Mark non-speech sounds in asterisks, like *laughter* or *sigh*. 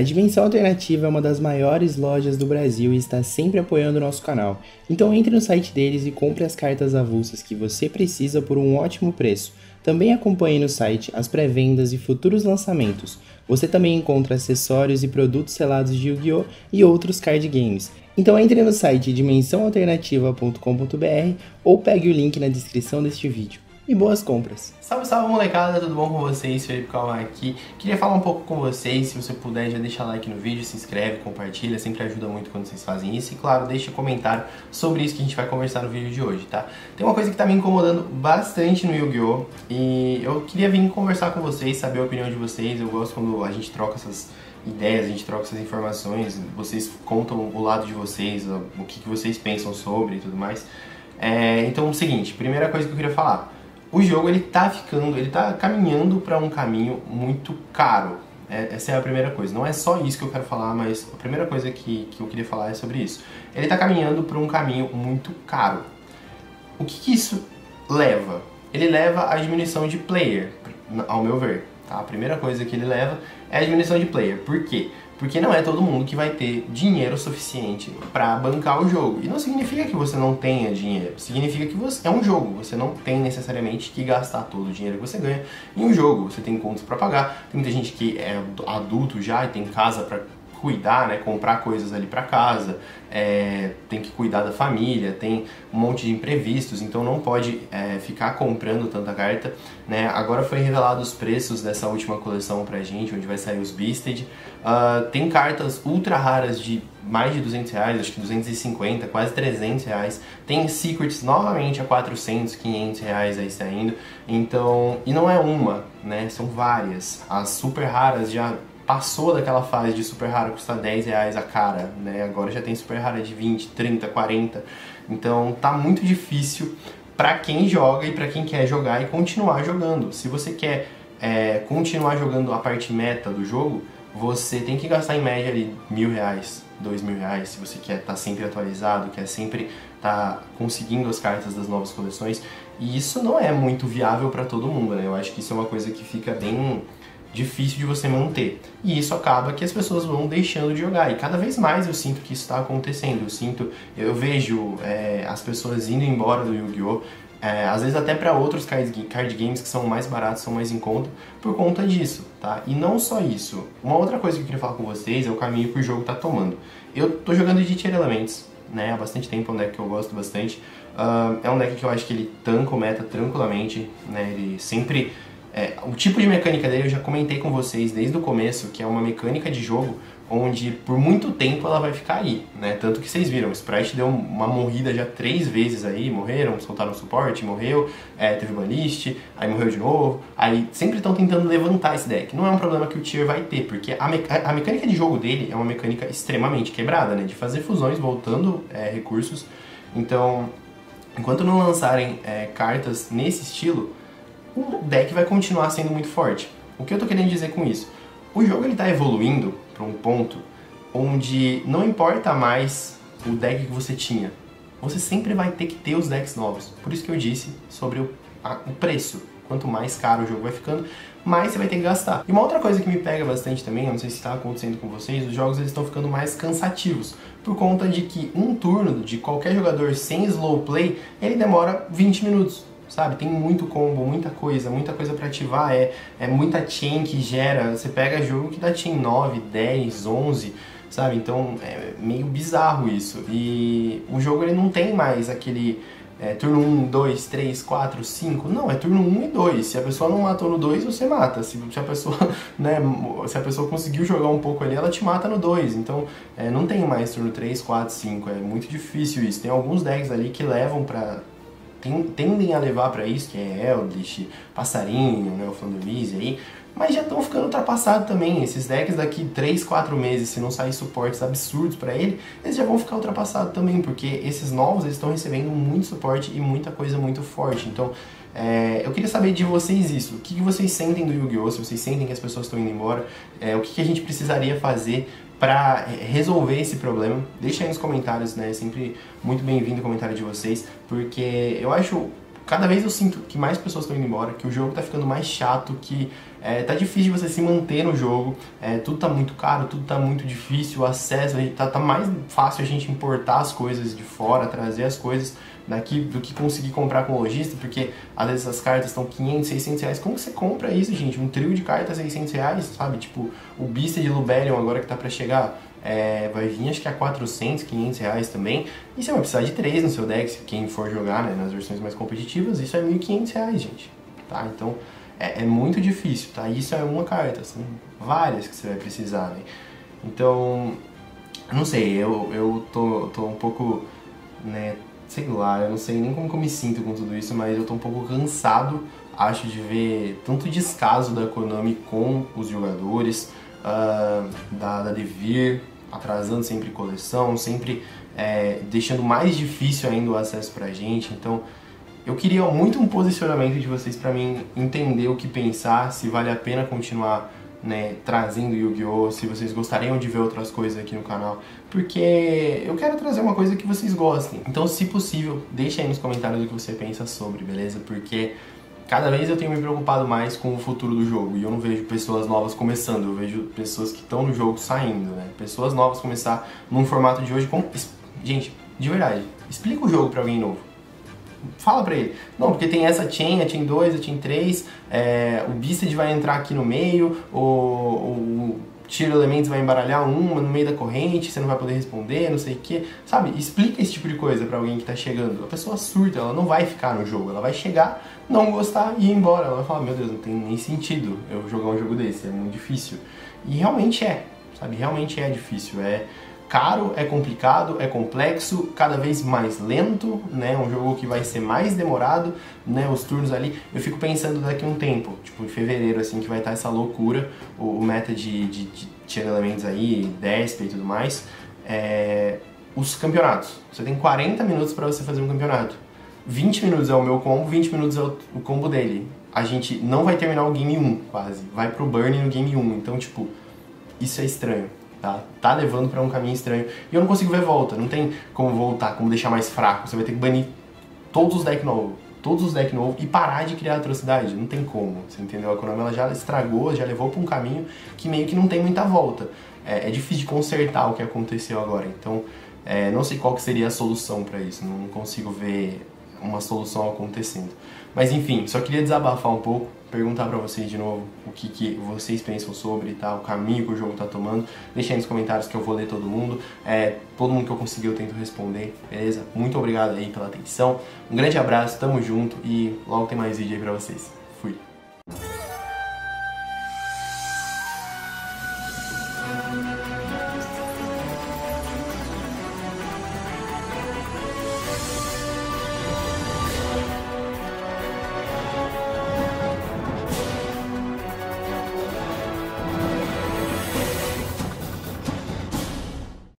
A Dimensão Alternativa é uma das maiores lojas do Brasil e está sempre apoiando o nosso canal. Então entre no site deles e compre as cartas avulsas que você precisa por um ótimo preço. Também acompanhe no site as pré-vendas e futuros lançamentos. Você também encontra acessórios e produtos selados de Yu-Gi-Oh! e outros card games. Então entre no site dimensãoalternativa.com.br ou pegue o link na descrição deste vídeo e boas compras. Salve, salve molecada, tudo bom com vocês? Felipe Calma aqui. Queria falar um pouco com vocês, se você puder já deixa like no vídeo, se inscreve, compartilha, sempre ajuda muito quando vocês fazem isso. E claro, deixa um comentário sobre isso que a gente vai conversar no vídeo de hoje, tá? Tem uma coisa que tá me incomodando bastante no Yu-Gi-Oh! E eu queria vir conversar com vocês, saber a opinião de vocês. Eu gosto quando a gente troca essas ideias, a gente troca essas informações, vocês contam o lado de vocês, o que, vocês pensam sobre e tudo mais. É, então, é o seguinte, primeira coisa que eu queria falar o jogo ele tá ficando, ele tá caminhando para um caminho muito caro. É, essa é a primeira coisa. Não é só isso que eu quero falar, mas a primeira coisa que, que eu queria falar é sobre isso. Ele está caminhando para um caminho muito caro. O que, que isso leva? Ele leva à diminuição de player, ao meu ver. Tá? A primeira coisa que ele leva é a diminuição de player. Por quê? Porque não é todo mundo que vai ter dinheiro suficiente para bancar o jogo. E não significa que você não tenha dinheiro, significa que você é um jogo. Você não tem necessariamente que gastar todo o dinheiro que você ganha em um jogo. Você tem contas para pagar. Tem muita gente que é adulto já e tem casa para cuidar, né, comprar coisas ali para casa, é, tem que cuidar da família, tem um monte de imprevistos, então não pode é, ficar comprando tanta carta. Né? Agora foi revelado os preços dessa última coleção pra gente, onde vai sair os Beasted. Uh, tem cartas ultra raras de mais de 200 reais, acho que 250, quase 300 reais. Tem Secrets novamente a 400, 500 reais aí saindo. Então, e não é uma, né? São várias. As super raras já passou daquela fase de super rara custar 10 reais a cara, né? Agora já tem super rara de 20, 30, 40. Então tá muito difícil para quem joga e para quem quer jogar e continuar jogando. Se você quer é, continuar jogando a parte meta do jogo, você tem que gastar em média ali mil reais, dois mil reais, se você quer estar tá sempre atualizado, quer sempre estar tá conseguindo as cartas das novas coleções. E isso não é muito viável para todo mundo, né? Eu acho que isso é uma coisa que fica bem difícil de você manter. E isso acaba que as pessoas vão deixando de jogar. E cada vez mais eu sinto que isso está acontecendo. Eu sinto, eu vejo é, as pessoas indo embora do Yu-Gi-Oh! É, às vezes até para outros card, games que são mais baratos, são mais em conta, por conta disso, tá? E não só isso. Uma outra coisa que eu queria falar com vocês é o caminho que o jogo está tomando. Eu tô jogando de Tier né? Há bastante tempo, é um deck que eu gosto bastante. Uh, é um deck que eu acho que ele tanca o meta tranquilamente, né? Ele sempre é, o tipo de mecânica dele eu já comentei com vocês desde o começo, que é uma mecânica de jogo onde por muito tempo ela vai ficar aí, né? Tanto que vocês viram, o Sprite deu uma morrida já três vezes aí, morreram, soltaram suporte, morreu, é, teve banlist, aí morreu de novo, aí sempre estão tentando levantar esse deck. Não é um problema que o Tier vai ter, porque a, me a mecânica de jogo dele é uma mecânica extremamente quebrada, né? De fazer fusões voltando é, recursos. Então, enquanto não lançarem é, cartas nesse estilo, o deck vai continuar sendo muito forte. O que eu estou querendo dizer com isso? O jogo está evoluindo para um ponto onde não importa mais o deck que você tinha, você sempre vai ter que ter os decks novos. Por isso que eu disse sobre o, a, o preço. Quanto mais caro o jogo vai ficando, mais você vai ter que gastar. E uma outra coisa que me pega bastante também, eu não sei se está acontecendo com vocês, os jogos eles estão ficando mais cansativos, por conta de que um turno de qualquer jogador sem slow play, ele demora 20 minutos sabe? Tem muito combo, muita coisa, muita coisa para ativar, é, é muita chain que gera. Você pega jogo que dá chain 9, 10, 11, sabe? Então é meio bizarro isso. E o jogo ele não tem mais aquele é, turno 1, 2, 3, 4, 5. Não, é turno 1 e 2. Se a pessoa não matou no 2, você mata. Se, se, a pessoa, *laughs* né, se a pessoa conseguiu jogar um pouco ali, ela te mata no 2. Então é, não tem mais turno 3, 4, 5. É muito difícil isso. Tem alguns decks ali que levam pra tendem a levar para isso, que é Eldritch, Passarinho, né, o Flandomise aí, mas já estão ficando ultrapassados também. Esses decks daqui 3, 4 meses, se não sair suportes absurdos para ele, eles já vão ficar ultrapassados também, porque esses novos estão recebendo muito suporte e muita coisa muito forte. Então, é, eu queria saber de vocês isso. O que, que vocês sentem do Yu-Gi-Oh! Se vocês sentem que as pessoas estão indo embora, é, o que, que a gente precisaria fazer para resolver esse problema. Deixa aí nos comentários, né? É sempre muito bem-vindo o comentário de vocês, porque eu acho cada vez eu sinto que mais pessoas estão indo embora, que o jogo tá ficando mais chato, que é, tá difícil de você se manter no jogo, é, tudo tá muito caro, tudo tá muito difícil, o acesso, tá, tá mais fácil a gente importar as coisas de fora, trazer as coisas daqui do que conseguir comprar com lojista, porque às vezes as cartas estão 500, 600 reais. Como você compra isso, gente? Um trio de cartas 600 reais, sabe? Tipo, o Beast de Luberion agora que tá para chegar, é, vai vir acho que a 400, 500 reais também. E você vai precisar de três no seu deck, quem for jogar né, nas versões mais competitivas, isso é 1.500 reais, gente. Tá? Então é, é, muito difícil, tá? Isso é uma carta, são várias que você vai precisar, né? Então, não sei, eu, eu tô, tô um pouco, né, sei lá, eu não sei nem como que eu me sinto com tudo isso, mas eu tô um pouco cansado, acho, de ver tanto descaso da Konami com os jogadores, uh, da, da Devir, atrasando sempre coleção, sempre é, deixando mais difícil ainda o acesso pra gente, então eu queria muito um posicionamento de vocês para mim entender o que pensar, se vale a pena continuar né, trazendo Yu-Gi-Oh! Se vocês gostariam de ver outras coisas aqui no canal, porque eu quero trazer uma coisa que vocês gostem. Então, se possível, deixe aí nos comentários o que você pensa sobre, beleza? Porque cada vez eu tenho me preocupado mais com o futuro do jogo e eu não vejo pessoas novas começando, eu vejo pessoas que estão no jogo saindo, né? Pessoas novas começar num formato de hoje com. Gente, de verdade, explica o jogo para alguém novo fala pra ele. Não, porque tem essa chain, a chain 2, a chain 3, é, o Beasted vai entrar aqui no meio, o, o Tiro Elementos vai embaralhar uma no meio da corrente, você não vai poder responder, não sei o que. Sabe? Explica esse tipo de coisa para alguém que tá chegando. A pessoa surta, ela não vai ficar no jogo, ela vai chegar, não gostar e ir embora. Ela vai falar, meu Deus, não tem nem sentido eu jogar um jogo desse, é muito difícil. E realmente é, sabe? Realmente é difícil. É caro, é complicado, é complexo, cada vez mais lento, né? Um jogo que vai ser mais demorado, né? Os turnos ali. Eu fico pensando daqui a um tempo, tipo em fevereiro, assim, que vai estar essa loucura, o, o meta de, de, de elementos aí, Desp e tudo mais. É, os campeonatos. Você tem 40 minutos para você fazer um campeonato. 20 minutos é o meu combo, 20 minutos é o combo dele. A gente não vai terminar o game 1, quase. Vai pro burn no game 1. Então, tipo, isso é estranho tá? Tá levando para um caminho estranho. E eu não consigo ver volta, não tem como voltar, como deixar mais fraco. Você vai ter que banir todos os decks novos, todos os decks novos e parar de criar atrocidade. Não tem como, você entendeu? A Konami ela já estragou, já levou para um caminho que meio que não tem muita volta. É, é difícil de consertar o que aconteceu agora. Então, é, não sei qual que seria a solução para isso. Não consigo ver uma solução acontecendo. Mas enfim, só queria desabafar um pouco perguntar para vocês de novo o que, que vocês pensam sobre tá, o caminho que o jogo tá tomando. Deixa aí nos comentários que eu vou ler todo mundo. É, todo mundo que eu conseguir eu tento responder, beleza? Muito obrigado aí pela atenção. Um grande abraço, tamo junto e logo tem mais vídeo aí pra vocês.